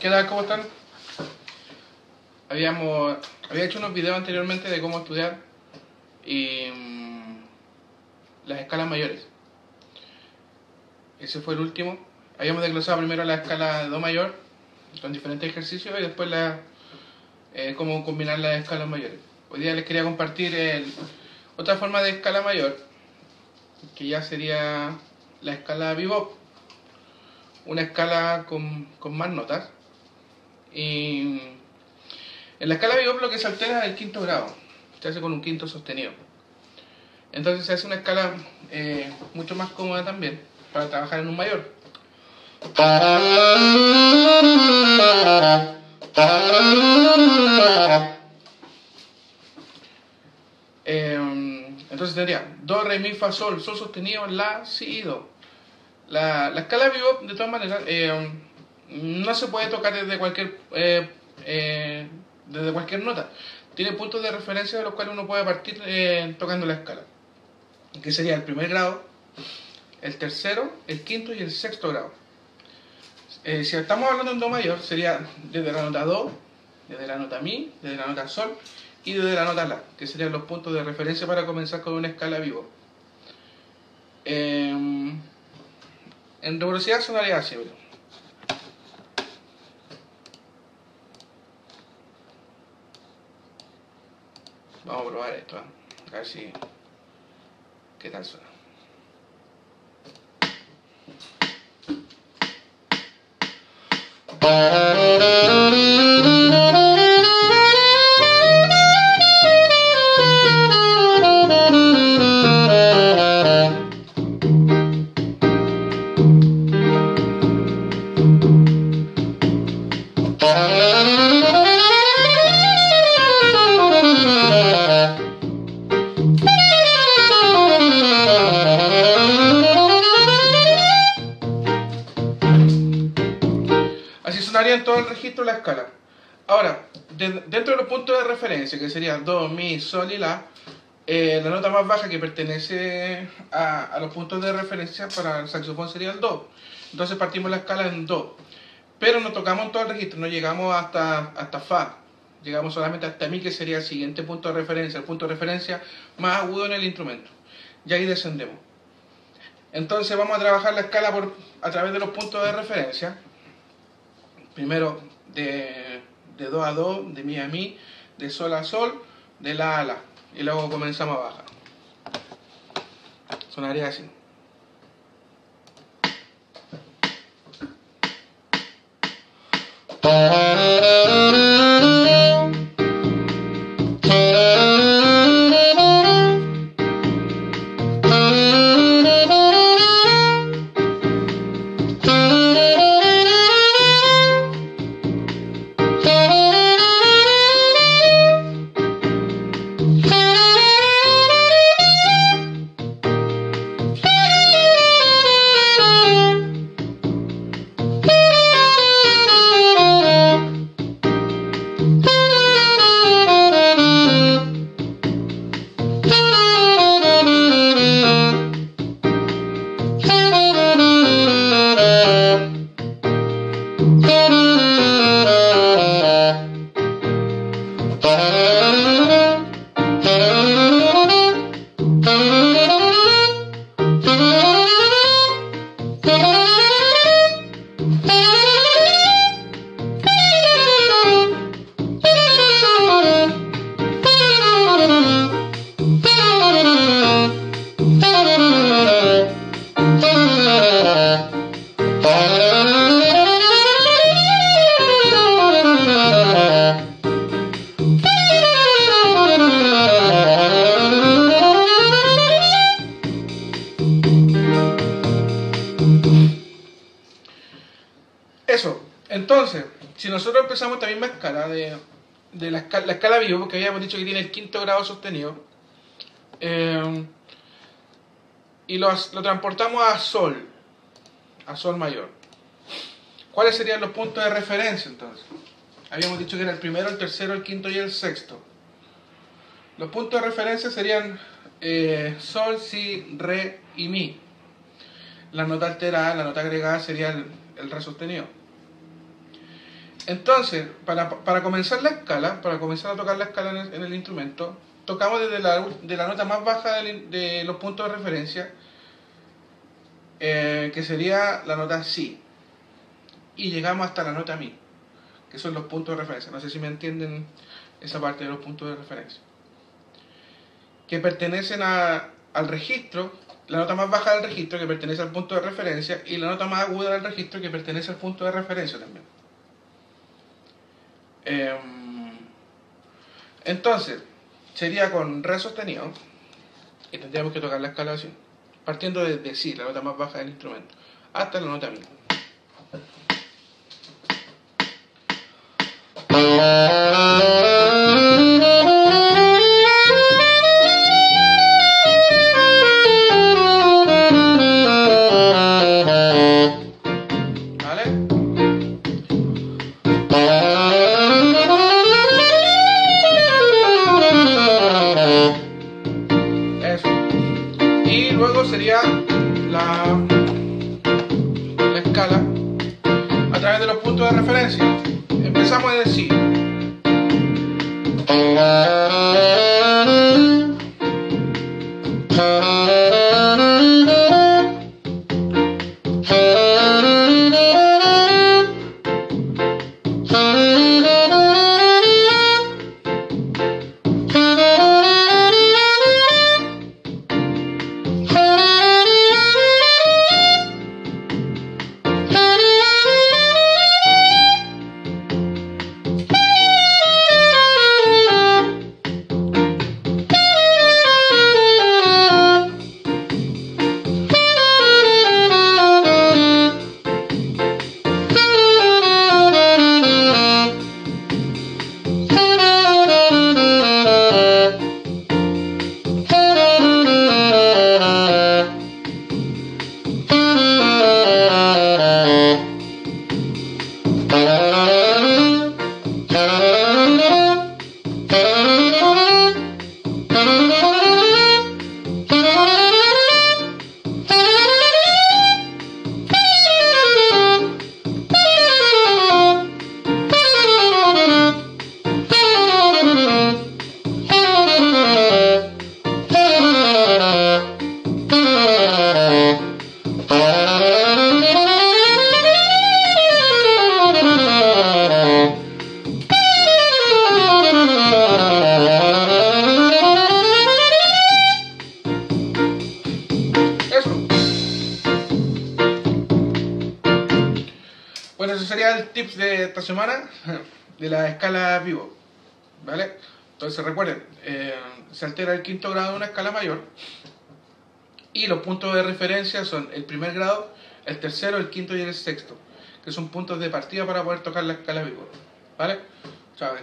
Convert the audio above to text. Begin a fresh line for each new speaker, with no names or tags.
¿Qué tal? ¿Cómo están? Habíamos, había hecho unos videos anteriormente de cómo estudiar y mm, las escalas mayores. Ese fue el último. Habíamos desglosado primero la escala Do mayor con diferentes ejercicios y después la, eh, cómo combinar las escalas mayores. Hoy día les quería compartir el- otra forma de escala mayor, que ya sería la escala bebop, una escala con, con más notas. Y en la escala bebop lo que se altera es el quinto grado, se hace con un quinto sostenido. Entonces se hace una escala eh, mucho más cómoda también para trabajar en un mayor. Eh, entonces tendría Do, Re, Mi, Fa, Sol, Sol sostenido, La, Si y Do. La, la escala bebop, de todas maneras, eh, no se puede tocar desde cualquier, eh, eh, desde cualquier nota. Tiene puntos de referencia de los cuales uno puede partir eh, tocando la escala. Que sería el primer grado, el tercero, el quinto y el sexto grado. Eh, si estamos hablando en Do mayor, sería desde la nota Do, desde la nota Mi, desde la nota Sol y desde la nota La, que serían los puntos de referencia para comenzar con una escala vivo. En rigurosidad sonaría así. mira. Vamos a probar esto, ¿eh? a ver si... ¿Qué tal suena? Así sonaría en todo el registro la escala. Ahora, de- dentro de los puntos de referencia, que serían Do, Mi, Sol y La, eh, la nota más baja que pertenece a, los puntos de referencia para el saxofón sería el Do. Entonces partimos la escala en Do. Pero no tocamos en todo el registro, no llegamos hasta, hasta Fa. Llegamos solamente hasta Mi, que sería el siguiente punto de referencia, el punto de referencia más agudo en el instrumento. Y ahí descendemos. Entonces vamos a trabajar la escala a través de los puntos de referencia primero de, de do a do, de mi a mi, de sol a sol, de la a la. Y luego comenzamos a bajar. Sonaría así. Entonces, si nosotros empezamos esta misma escala de, la, escala, la escala vivo, porque habíamos dicho que tiene el quinto grado sostenido, eh, y lo, transportamos a sol, a sol mayor. ¿Cuáles serían los puntos de referencia entonces? Habíamos dicho que era el primero, el tercero, el quinto y el sexto. Los puntos de referencia serían eh, sol, si, re y mi. La nota alterada, la nota agregada sería el re sostenido. Entonces, para, para, comenzar la escala, para comenzar a tocar la escala en el, instrumento, tocamos desde la, de la nota más baja de, los puntos de referencia, eh, que sería la nota Si, y llegamos hasta la nota Mi, que son los puntos de referencia. No sé si me entienden esa parte de los puntos de referencia. Que pertenecen al registro, la nota más baja del registro que pertenece al punto de referencia y la nota más aguda del registro que pertenece al punto de referencia también. Em, entonces, sería con re sostenido y tendríamos que tocar la escala así, partiendo desde si, la nota más baja del instrumento, hasta la nota de referencia. Empezamos a decir. Mi. Entonces recuerden, eh, se altera el quinto grado de una escala mayor y los puntos de referencia son el primer grado, el tercero, el quinto y el sexto, que son puntos de partida para poder tocar la escala vivo. ¿Vale? Chao.